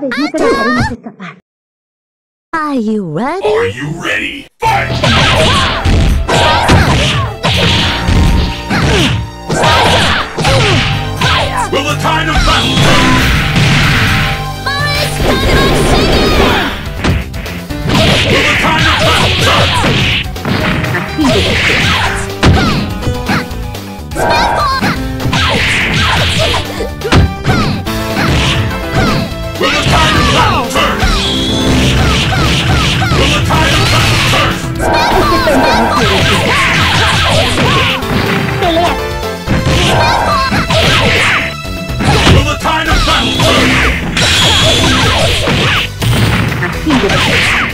no te dejaremos escapar. Are you ready? Are you ready? Fight! Will the time Give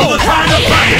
Overtime of fire!